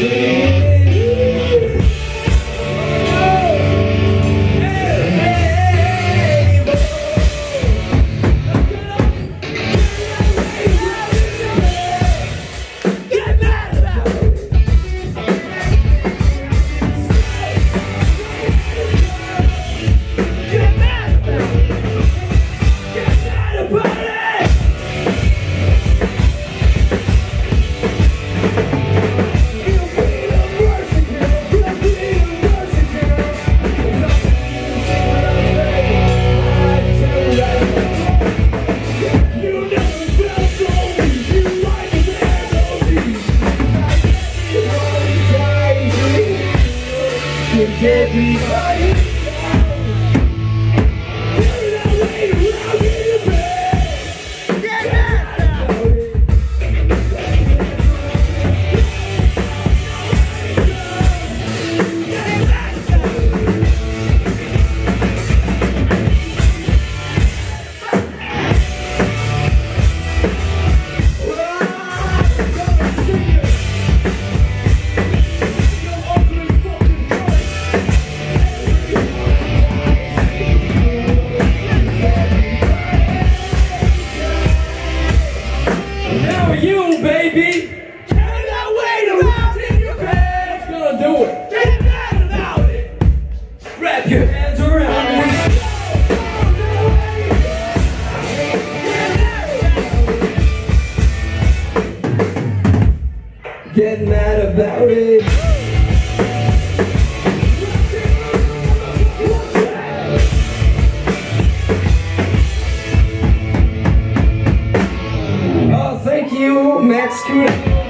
Yeah. everybody You, baby. Weight around in your pants. Gonna do it. Get mad about it. Wrap your hands around me. Get mad about it. You, Max Kuda.